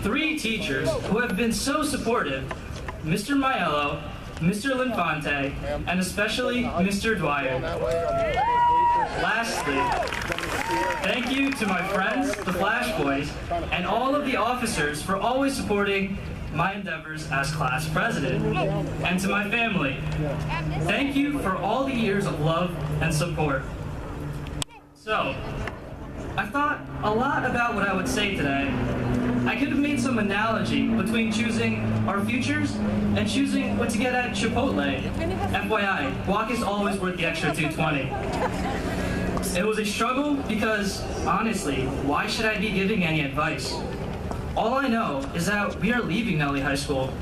three teachers who have been so supportive, Mr. Maiello, Mr. Linfante, and especially Mr. Dwyer. Lastly, thank you to my friends, the Flash Boys, and all of the officers for always supporting my endeavors as class president. And to my family, thank you for all the years of love and support. So, I thought a lot about what I would say today. I could have made some analogy between choosing our futures and choosing what to get at Chipotle. FYI, guac is always worth the extra 220. It was a struggle because, honestly, why should I be giving any advice? All I know is that we are leaving Nutley High School.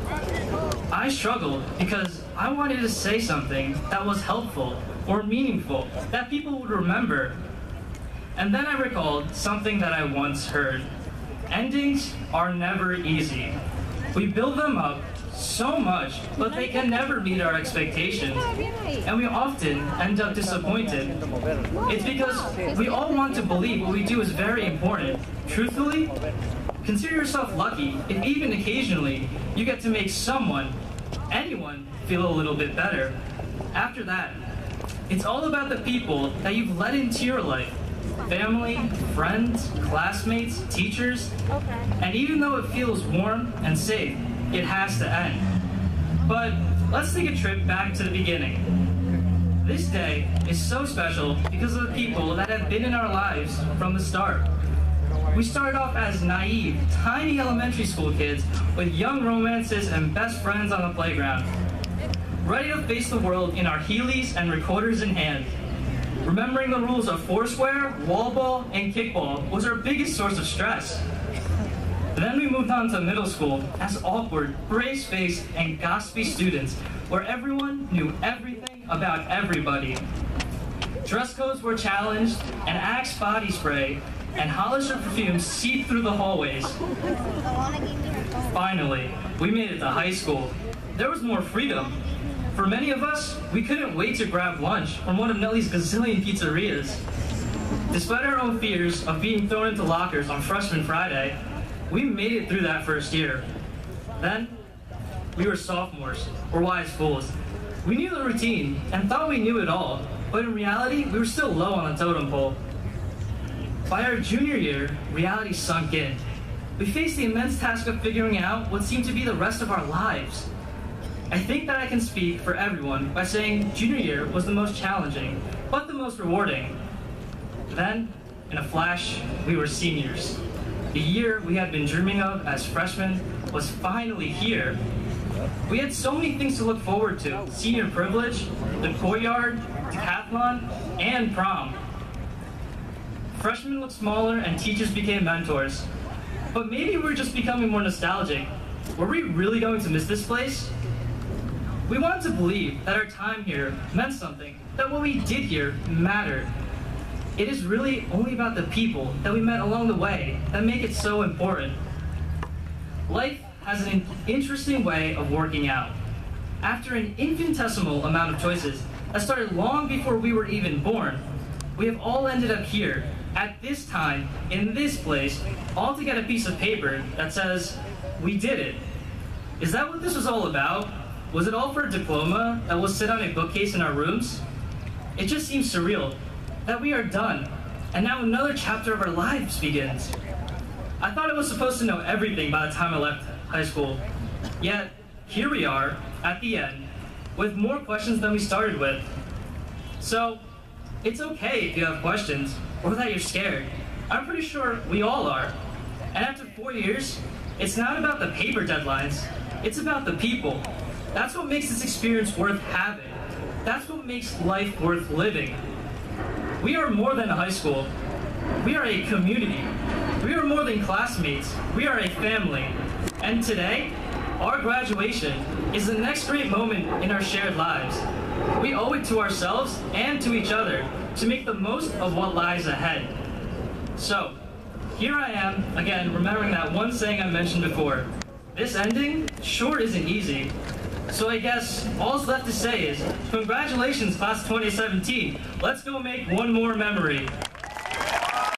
I struggled because I wanted to say something that was helpful or meaningful that people would remember. And then I recalled something that I once heard. Endings are never easy. We build them up so much, but they can never meet our expectations. And we often end up disappointed. It's because we all want to believe what we do is very important. Truthfully, consider yourself lucky if even occasionally you get to make someone, anyone, feel a little bit better. After that, it's all about the people that you've let into your life family, friends, classmates, teachers. Okay. And even though it feels warm and safe, it has to end. But let's take a trip back to the beginning. This day is so special because of the people that have been in our lives from the start. We started off as naive, tiny elementary school kids with young romances and best friends on the playground. Ready to face the world in our Heelys and recorders in hand. Remembering the rules of foursquare, wall ball, and kickball was our biggest source of stress. Then we moved on to middle school as awkward, brace-faced, and gossipy students where everyone knew everything about everybody. Dress codes were challenged, and Axe body spray and Hollister perfume seeped through the hallways. Finally, we made it to high school. There was more freedom. For many of us, we couldn't wait to grab lunch from one of Nutley's gazillion pizzerias. Despite our own fears of being thrown into lockers on freshman Friday, we made it through that first year. Then, we were sophomores, or wise fools. We knew the routine and thought we knew it all, but in reality, we were still low on the totem pole. By our junior year, reality sunk in. We faced the immense task of figuring out what seemed to be the rest of our lives. I think that I can speak for everyone by saying junior year was the most challenging, but the most rewarding. Then, in a flash, we were seniors. The year we had been dreaming of as freshmen was finally here. We had so many things to look forward to. Senior privilege, the courtyard, decathlon, and prom. Freshmen looked smaller and teachers became mentors. But maybe we're just becoming more nostalgic. Were we really going to miss this place? We wanted to believe that our time here meant something, that what we did here mattered. It is really only about the people that we met along the way that make it so important. Life has an interesting way of working out. After an infinitesimal amount of choices that started long before we were even born, we have all ended up here, at this time, in this place, all to get a piece of paper that says, we did it. Is that what this was all about? Was it all for a diploma that will sit on a bookcase in our rooms? It just seems surreal that we are done, and now another chapter of our lives begins. I thought I was supposed to know everything by the time I left high school. Yet, here we are, at the end, with more questions than we started with. So, it's okay if you have questions, or that you're scared. I'm pretty sure we all are. And after four years, it's not about the paper deadlines, it's about the people. That's what makes this experience worth having. That's what makes life worth living. We are more than a high school. We are a community. We are more than classmates. We are a family. And today, our graduation is the next great moment in our shared lives. We owe it to ourselves and to each other to make the most of what lies ahead. So, here I am, again, remembering that one saying I mentioned before. This ending sure isn't easy. So I guess all's left to say is, congratulations, class 2017. Let's go make one more memory.